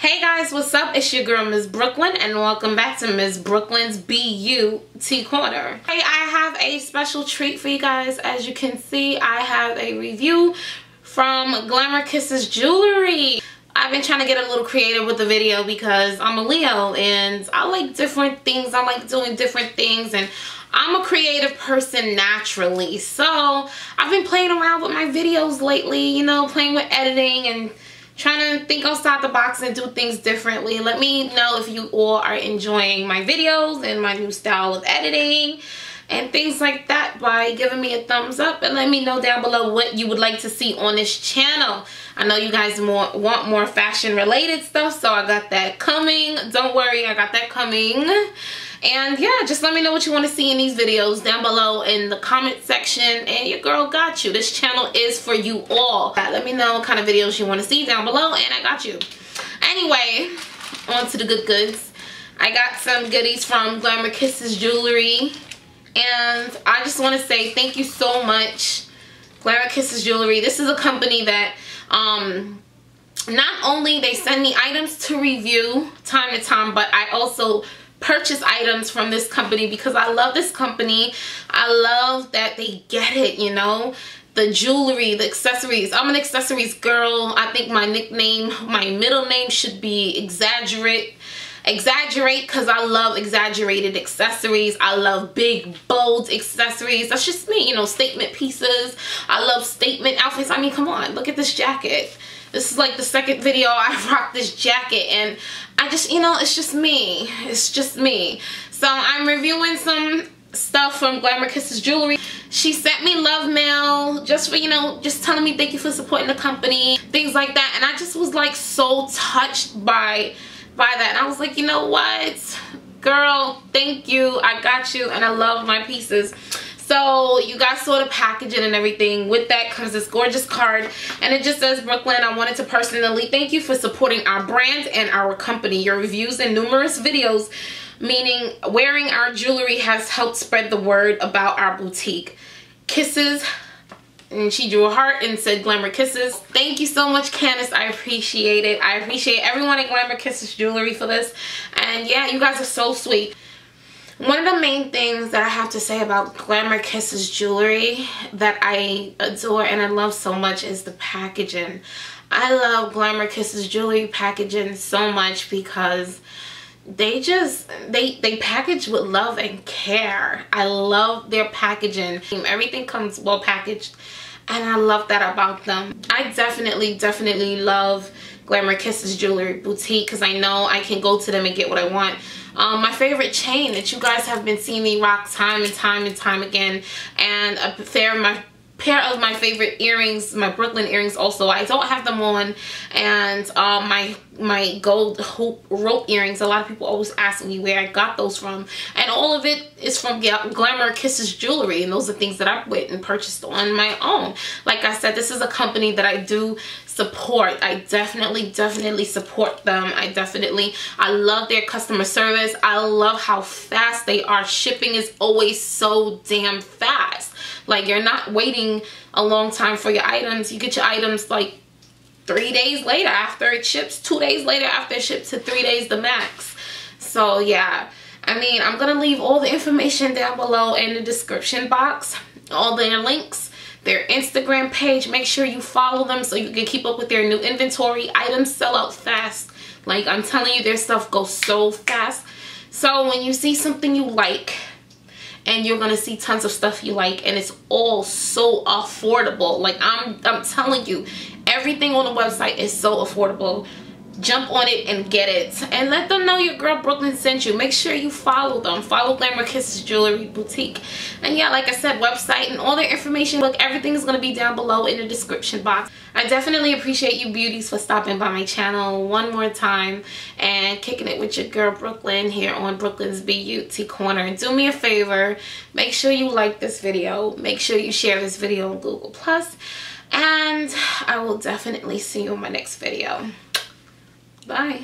Hey guys, what's up? It's your girl, Miss Brooklyn, and welcome back to Miss Brooklyn's Beauty Corner. Hey, I have a special treat for you guys. As you can see, I have a review from Glamour Kisses Jewelry. I've been trying to get a little creative with the video because I'm a Leo and I like different things. I like doing different things and I'm a creative person naturally. So I've been playing around with my videos lately, you know, playing with editing and trying to think outside the box and do things differently. Let me know if you all are enjoying my videos and my new style of editing and things like that by giving me a thumbs up and let me know down below what you would like to see on this channel. I know you guys more want more fashion related stuff so I got that coming. Don't worry, I got that coming. And yeah, just let me know what you want to see in these videos down below in the comment section. And your girl got you. This channel is for you all. Let me know what kind of videos you want to see down below and I got you. Anyway, on to the good goods. I got some goodies from Glamour Kisses Jewelry. And I just want to say thank you so much. Glamour Kisses Jewelry. This is a company that um, not only they send me items to review time to time, but I also purchase items from this company because I love this company. I love that they get it, you know the jewelry, the accessories. I'm an accessories girl. I think my nickname, my middle name should be Exaggerate. Exaggerate because I love exaggerated accessories. I love big, bold accessories. That's just me, you know, statement pieces. I love statement outfits. I mean, come on, look at this jacket. This is like the second video I rocked this jacket and I just, you know, it's just me. It's just me. So I'm reviewing some stuff from Glamour Kisses Jewelry. She sent me love mail just for, you know, just telling me thank you for supporting the company, things like that. And I just was like so touched by, by that. And I was like, you know what? Girl, thank you. I got you and I love my pieces. So you guys saw the packaging and everything. With that comes this gorgeous card. And it just says, Brooklyn, I wanted to personally thank you for supporting our brand and our company. Your reviews and numerous videos meaning wearing our jewelry has helped spread the word about our boutique. Kisses, and she drew a heart and said glamour kisses thank you so much Candice. i appreciate it i appreciate everyone at glamour kisses jewelry for this and yeah you guys are so sweet one of the main things that I have to say about Glamour Kisses jewelry that I adore and I love so much is the packaging. I love Glamour Kisses jewelry packaging so much because they just they they package with love and care. I love their packaging. Everything comes well packaged and i love that about them. I definitely definitely love glamour kisses jewelry boutique because i know i can go to them and get what i want. Um, my favorite chain that you guys have been seeing me rock time and time and time again and a pair of my pair of my favorite earrings my brooklyn earrings also. I don't have them on and uh, my my gold hoop rope earrings a lot of people always ask me where i got those from and all of it is from glamour kisses jewelry and those are things that i went and purchased on my own. Like i said this is a company that i do support. I definitely definitely support them. I definitely i love their customer service. I love how fast they are. Shipping is always so damn fast like you're not waiting a long time for your items. You get your items like three days later after it ships two days later after it ships to three days the max. So yeah. I mean i'm gonna leave all the information down below in the description box. All their links their instagram page. Make sure you follow them so you can keep up with their new inventory. Items sell out fast. Like i'm telling you their stuff goes so fast. So when you see something you like and you're gonna see tons of stuff you like and it's all so affordable. Like i'm i'm telling you everything on the website is so affordable jump on it and get it. And let them know your girl brooklyn sent you. Make sure you follow them. Follow glamour kisses jewelry boutique. And yeah like i said website and all their information look everything is going to be down below in the description box. I definitely appreciate you beauties for stopping by my channel one more time and kicking it with your girl brooklyn here on brooklyn's beauty corner. Do me a favor make sure you like this video. Make sure you share this video on google plus. And i will definitely see you in my next video Bye.